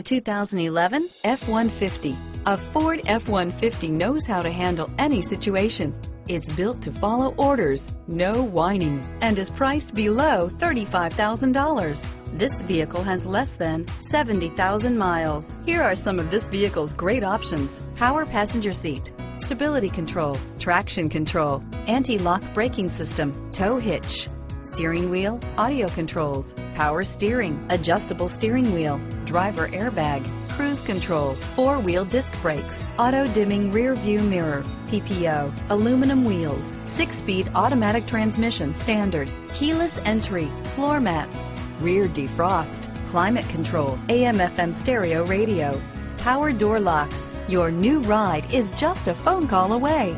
The 2011 F-150. A Ford F-150 knows how to handle any situation. It's built to follow orders, no whining, and is priced below $35,000. This vehicle has less than 70,000 miles. Here are some of this vehicle's great options. Power passenger seat, stability control, traction control, anti-lock braking system, tow hitch, steering wheel, audio controls, power steering, adjustable steering wheel, driver airbag, cruise control, four-wheel disc brakes, auto-dimming rear view mirror, PPO, aluminum wheels, six-speed automatic transmission standard, keyless entry, floor mats, rear defrost, climate control, AM FM stereo radio, power door locks. Your new ride is just a phone call away.